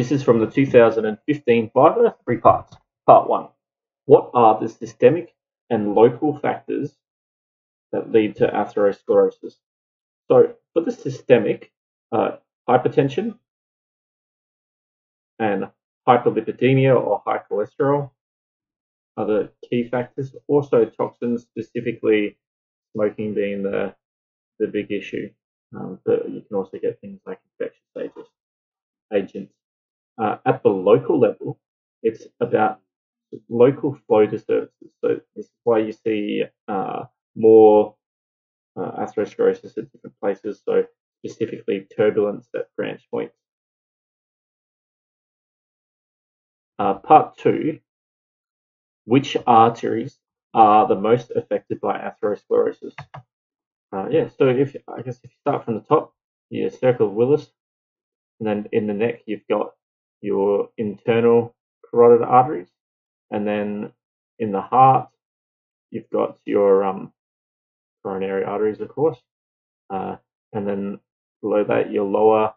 This is from the 2015 viva, three parts. Part one. What are the systemic and local factors that lead to atherosclerosis? So for the systemic, uh, hypertension and hyperlipidemia or high cholesterol are the key factors. Also toxins, specifically smoking being the, the big issue. Um, but you can also get things like infectious agents. Uh, at the local level, it's about local flow disturbances. So this is why you see uh, more uh, atherosclerosis at different places. So specifically turbulence at branch points. Uh, part two, which arteries are the most affected by atherosclerosis? Uh, yeah, so if I guess if you start from the top, you circle Willis, and then in the neck you've got your internal carotid arteries, and then in the heart you've got your um, coronary arteries, of course, uh, and then below that your lower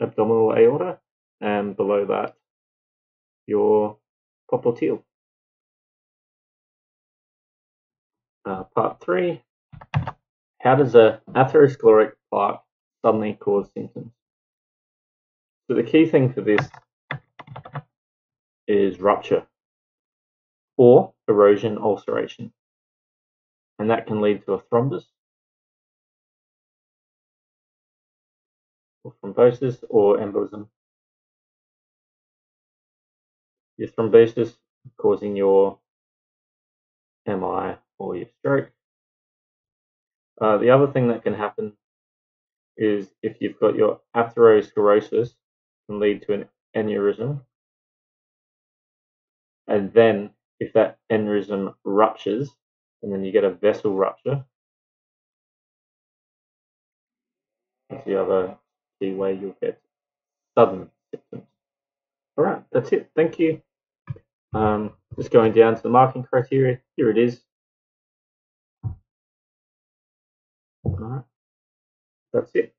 abdominal aorta, and below that your popliteal. Uh, part three how does a atherosclerotic plaque suddenly cause symptoms? So the key thing for this is rupture or erosion ulceration. And that can lead to a thrombus or thrombosis or embolism. Your thrombosis causing your MI or your stroke uh, the other thing that can happen is if you've got your atherosclerosis can lead to an aneurysm. And then if that aneurysm ruptures, and then you get a vessel rupture, that's the other key way you'll get sudden symptoms. All right, that's it. Thank you. Um, just going down to the marking criteria. Here it is. All right. That's it.